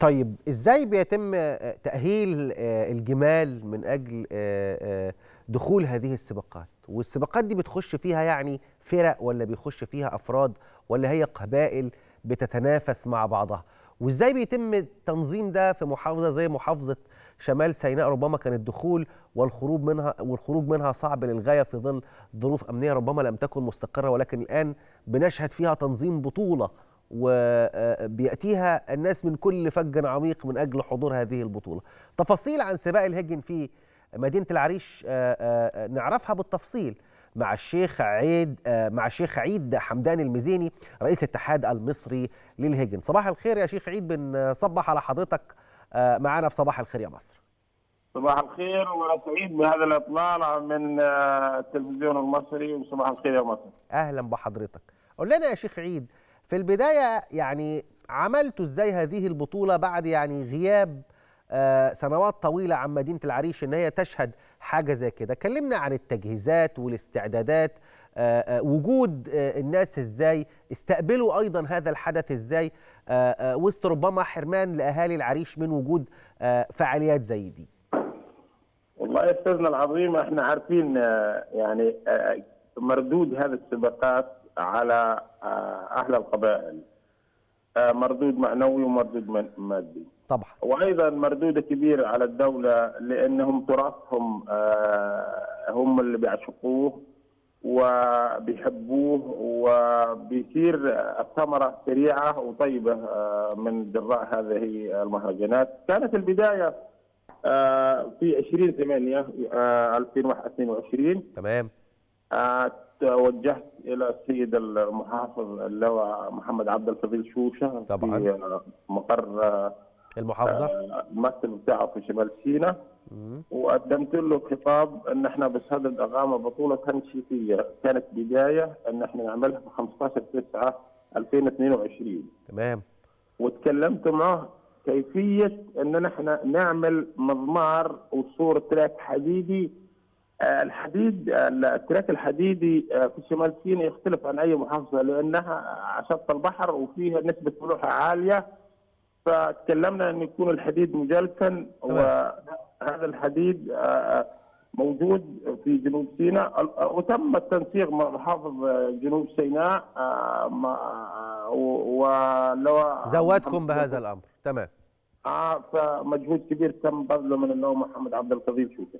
طيب إزاي بيتم آه، تأهيل آه، الجمال من أجل آه، دخول هذه السباقات؟ والسباقات دي بتخش فيها يعني فرق ولا بيخش فيها أفراد ولا هي قبائل بتتنافس مع بعضها؟ وإزاي بيتم التنظيم ده في محافظة زي محافظة شمال سيناء؟ ربما كان الدخول والخروج منها والخروج منها صعب للغاية في ظل ظروف أمنية ربما لم تكن مستقرة ولكن الآن بنشهد فيها تنظيم بطولة وبيأتيها الناس من كل فج عميق من أجل حضور هذه البطولة. تفاصيل عن سباق الهجن في مدينة العريش آه، آه، نعرفها بالتفصيل مع الشيخ عيد آه، مع الشيخ عيد حمدان المزيني رئيس الاتحاد المصري للهجن. صباح الخير يا شيخ عيد بنصبح على حضرتك آه، معانا في صباح الخير يا مصر. صباح الخير وأنا سعيد بهذا الاطلاع من آه، التلفزيون المصري. وصباح الخير يا مصر. أهلا بحضرتك. قول لنا يا شيخ عيد في البداية يعني عملتوا إزاي هذه البطولة بعد يعني غياب آه، سنوات طويلة عن مدينة العريش إن هي تشهد حاجة زي كده. كلمنا عن التجهيزات والاستعدادات آه، آه، وجود الناس إزاي استقبلوا أيضا هذا الحدث إزاي وسط ربما حرمان لأهالي العريش من وجود فعاليات زي دي. والله أستاذنا العظيم إحنا عارفين يعني مردود هذه السباقات. على آه، أهل القبائل. آه، مردود معنوي ومردود مادي. طبعا وأيضا مردود كبير على الدولة لأنهم تراثهم آه، هم اللي بيعشقوه وبيحبوه وبيصير الثمرة سريعة وطيبة من جراء هذه المهرجانات كانت البداية في 20 8 2022 تمام توجهت إلى السيد المحافظ اللواء محمد عبد الفضيل شوشة طبعاً. في آه، مقر آه، المحافظة. المكتب بتاعه في شمال سيناء مم. وقدمت له خطاب إن إحنا بصدد إقامة بطولة تنشيطية. كانت بداية إن إحنا نعملها في 15 9 2022 تمام. وتكلمت معه كيفية إن إحنا نعمل مضمار وصور تراك حديدي الحديد التراك الحديدي آه، في شمال سيناء يختلف عن أي محافظة لأنها على شط البحر وفيها نسبة ملوحة عالية. فتكلمنا أن يكون الحديد مجلسا وهذا الحديد آه، موجود في جنوب سيناء. وتم التنسيق مع محافظ آه، جنوب سيناء مع- و- ولواء زودكم بهذا الأمر. تمام. آه فمجهود كبير تم بذله من اللواء محمد عبد القدير شوكة.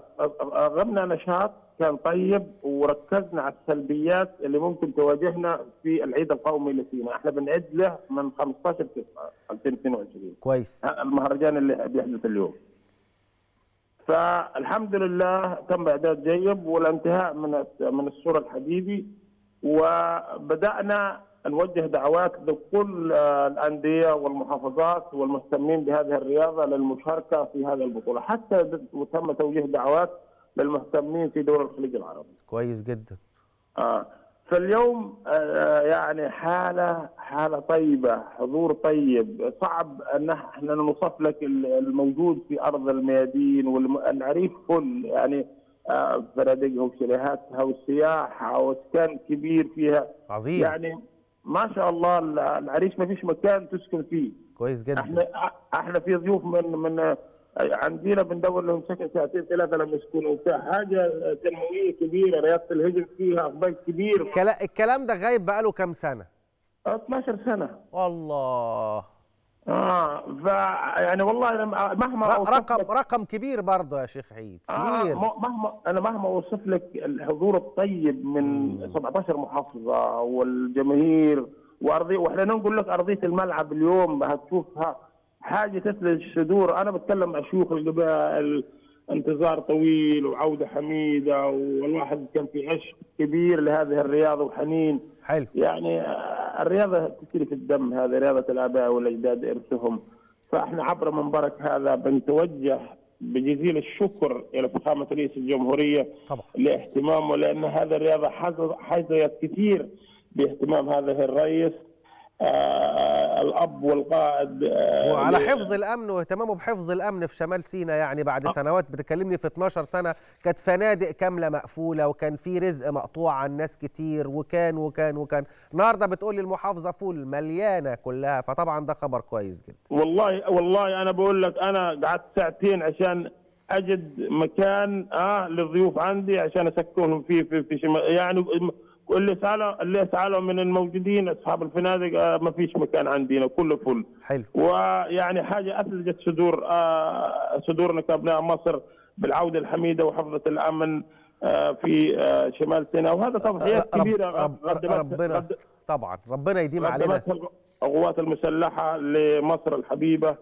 فغبنا نشاط كان طيب وركزنا على السلبيات اللي ممكن تواجهنا في العيد القومي لسيناء، إحنا بنعد له من 15 9 2022 كويس. المهرجان اللي بيحدث اليوم. فالحمد لله تم إعداد جيد والانتهاء من من السور الحديدي وبدأنا نوجه دعوات لكل الأندية والمحافظات والمهتمين بهذه الرياضة للمشاركة في هذه البطولة، حتى تم توجيه دعوات للمهتمين في دول الخليج العربي. كويس جدا. آه. فاليوم آه يعني حالة حالة طيبة حضور طيب. صعب أن إحنا نوصف لك ال- الموجود في أرض الميادين والعريش كل. يعني آه فنادقها وشاليهاتها والسياحة وإسكان كبير فيها. عظيم. يعني ما شاء الله ال- العريش ما فيش مكان تسكن فيه. كويس جدا. إحنا إحنا في ضيوف من من عندنا بندور لهم سكن ساعتين ثلاثة لما يسكنوا وبتاع. حاجة تنموية كبيرة رياضة الهجن فيها اقبال كبير كلا- الكلام ده غايب بقاله كام سنة؟ 12 سنة. والله آه ف يعني والله أنا مهما رقم لك- رقم كبير برضه يا شيخ عيد آه كبير. م- مهما أنا مهما أوصف لك الحضور الطيب من 17 محافظة والجماهير وارضيه وإحنا نقول لك أرضية الملعب اليوم هتشوفها حاجة تثلج الصدور. أنا بتكلم مع شيوخ القبائل انتظار طويل وعودة حميدة والواحد كان في عشق كبير لهذه الرياضة وحنين. حلو. يعني الرياضة تسري في الدم هذه رياضة الآباء والأجداد إرثهم. فإحنا عبر منبرك هذا بنتوجه بجزيل الشكر إلى فخامة رئيس الجمهورية طبعا. لاهتمامه لأن هذه الرياضة حظ- حظيت كثير باهتمام هذا الرئيس. الأب والقائد آه، وعلى حفظ الأمن واهتمامه بحفظ الأمن في شمال سيناء يعني بعد سنوات. بتكلمني في 12 سنة كانت فنادق كاملة مقفولة وكان في رزق مقطوع عن ناس كتير وكان وكان وكان. النهارده بتقول لي المحافظة فول مليانة كلها فطبعا ده خبر كويس جدا. والله والله أنا بقول لك أنا قعدت ساعتين عشان أجد مكان آه للضيوف عندي عشان أسكنهم فيه في, في شمال يعني اللي سالوا اللي سألوا من الموجودين أصحاب الفنادق آه ما فيش مكان عندنا كله فل. حلو. ويعني حاجة أثلجت صدور آه صدورنا كابناء مصر بالعودة الحميدة وحفظة الأمن آه في شمال سيناء. وهذا تضحيات رب كبيرة. رب ربنا قد- طبعا. ربنا يديم علينا. القوات المسلحة لمصر الحبيبة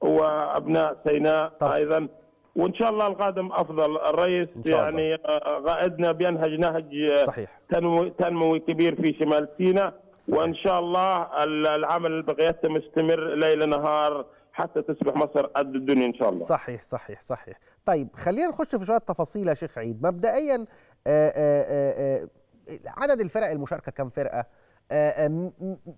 وأبناء سيناء طبعا. أيضا. وإن شاء الله القادم أفضل. الرئيس. يعني آه، قائدنا بينهج نهج آه، صحيح. تنموي تنموي كبير في شمال سيناء. وإن شاء الله ال- العمل بقيادته مستمر ليل نهار حتى تصبح مصر قد الدنيا إن شاء الله. صحيح صحيح صحيح. طيب خلينا نخش في شوية تفاصيل يا شيخ عيد. مبدئيا آه، آه، آه، آه، عدد الفرق المشاركة كم فرقة؟ آه، آه،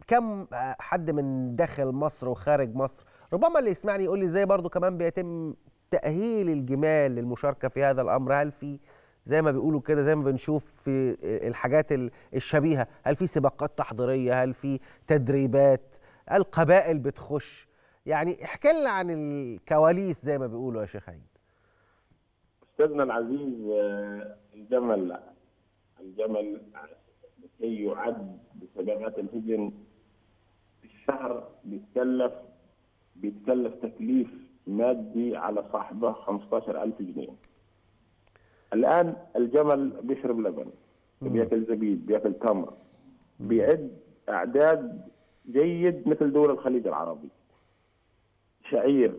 كم آه، حد من داخل مصر وخارج مصر؟ ربما اللي يسمعني يقول لي إزاي برضو كمان بيتم تأهيل الجمال للمشاركة في هذا الأمر؟ هل في زي ما بيقولوا كده زي ما بنشوف في الحاجات ال- الشبيهة هل في سباقات تحضيرية؟ هل في تدريبات؟ القبائل بتخش. يعني احكي لنا عن الكواليس زي ما بيقولوا يا شيخ عيد. أستاذنا العزيز آه، الجمل الجمل لكي يعد بسباقات الهجن الشهر بيتكلف بيتكلف تكليف مادي على صاحبه 15000 جنيه. الآن الجمل بيشرب لبن بياكل زبيب بياكل تمر بيعد أعداد جيد مثل دول الخليج العربي. شعير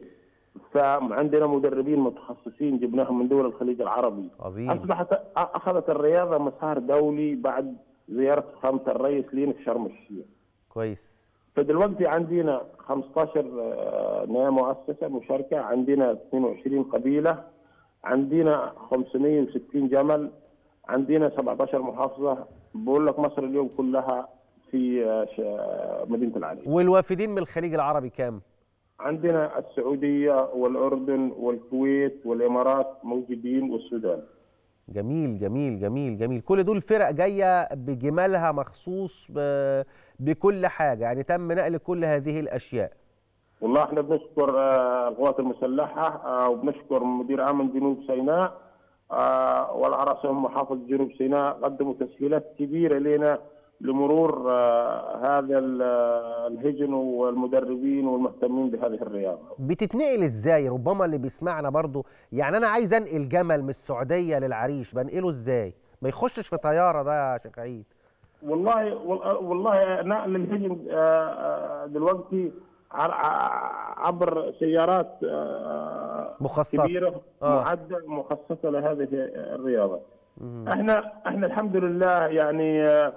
فعندنا مدربين متخصصين جبناهم من دول الخليج العربي. عظيم. أصبحت أخذت الرياضة مسار دولي بعد زيارة فخامه الرئيس لينا في شرم الشيخ. كويس. فدلوقتي عندنا 15 آه، نية مؤسسة مشاركة عندنا 22 قبيلة عندنا 560 جمل عندنا 17 محافظة. بقول لك مصر اليوم كلها في آه، ش- مدينة العلي والوافدين من الخليج العربي كام؟ عندنا السعودية والأردن والكويت والإمارات موجودين والسودان. جميل جميل جميل جميل. كل دول فرق جاية بجمالها مخصوص بكل حاجة. يعني تم نقل كل هذه الأشياء. والله إحنا بنشكر آه، القوات المسلحة آه، وبنشكر مدير امن جنوب سيناء آه، وعلى راسهم محافظ جنوب سيناء قدموا تسهيلات كبيرة لنا لمرور آه، هذا آه، الهجن والمدربين والمهتمين بهذه الرياضة. بتتنقل إزاي ربما اللي بيسمعنا برضو يعني أنا عايز أنقل جمل من السعودية للعريش بنقله إزاي ما يخشش في طيارة ده يا شيخ عيد والله وال- والله نقل الهجن آه، آه، دلوقتي عبر سيارات آه، مخصصة. كبيرة آه. معدة مخصصة لهذه الرياضة. إحنا إحنا الحمد لله يعني آه،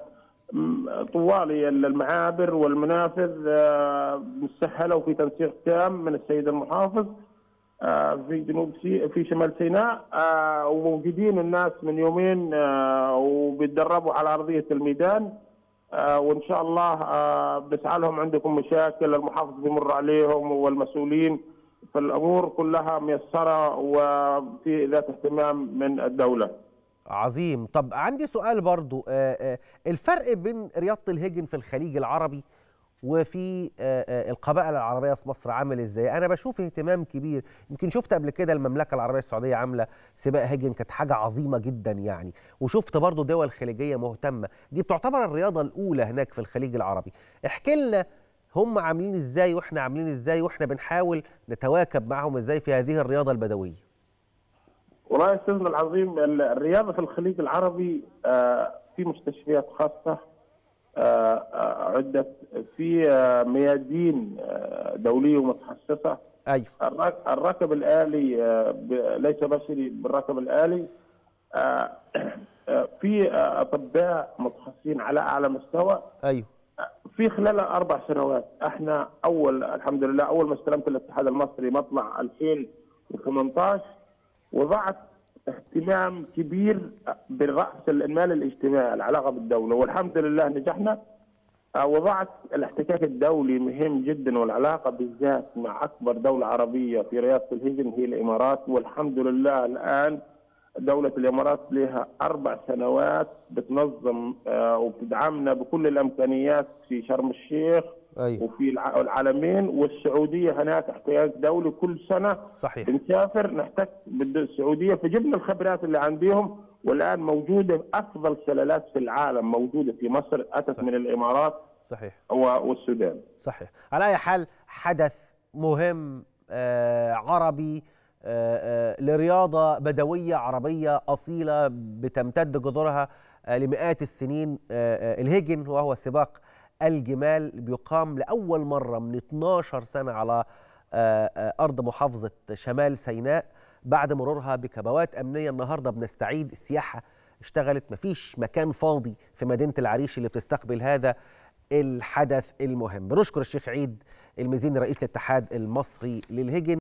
طوالي المعابر والمنافذ آه، مسهله وفي تنسيق تام من السيد المحافظ آه، في جنوب سي في شمال سيناء آه، وموجودين الناس من يومين وبيتدربوا على أرضية الميدان وإن شاء الله بنسعى لهم عندكم مشاكل المحافظ بيمر عليهم والمسؤولين فالأمور كلها ميسرة وفي ذات اهتمام من الدولة. عظيم. طب عندي سؤال برضو آه، آه، الفرق بين رياضة الهجن في الخليج العربي وفي آه، القبائل العربية في مصر عامل إزاي؟ أنا بشوف اهتمام كبير. يمكن شفت قبل كده المملكة العربية السعودية عاملة سباق هجن كانت حاجة عظيمة جدا يعني. وشفت برضو دول خليجية مهتمة. دي بتعتبر الرياضة الأولى هناك في الخليج العربي. احكي لنا هم عاملين إزاي وإحنا عاملين إزاي وإحنا بنحاول نتواكب معهم إزاي في هذه الرياضة البدوية. والله يا أستاذنا العظيم ال- الرياضة في الخليج العربي آه، في مستشفيات خاصة آه، آه، عدت في ميادين دولية ومتخصصة. أيوه الرك- الركب الآلي ب- ليس بشري بالركب آه، في أطباء متخصصين على أعلى مستوى. أيوه في خلال أربع سنوات إحنا أول الحمد لله أول ما استلمت الاتحاد المصري مطلع 2018 وضعت اهتمام كبير بالرأس المال الاجتماعي العلاقة بالدولة. والحمد لله نجحنا. آه، وضعت الاحتكاك الدولي مهم جدا والعلاقة بالذات مع أكبر دولة عربية في رياضه الهجن هي الإمارات. والحمد لله الآن دولة الإمارات لها أربع سنوات بتنظم آه، وبتدعمنا بكل الإمكانيات في شرم الشيخ. أيوه. وفي الع- العالمين والسعودية هناك احتياج دولي كل سنة. صحيح. بنسافر نحتك بالسعوديه فجبنا الخبرات اللي عندهم والآن موجودة أفضل سلالات في العالم موجودة في مصر أتت صح. من الإمارات صحيح. والسودان. صحيح. على أي حال حدث مهم آه عربي آه آه لرياضة بدوية عربية أصيلة بتمتد جذورها آه لمئات السنين آه آه الهجن وهو سباق الجمال بيقام لأول مرة من 12 سنة على آه آه أرض محافظة شمال سيناء بعد مرورها بكبوات أمنية. النهارده بنستعيد السياحة اشتغلت مفيش مكان فاضي في مدينة العريش اللي بتستقبل هذا الحدث المهم. بنشكر الشيخ عيد المزيني رئيس الاتحاد المصري للهجن.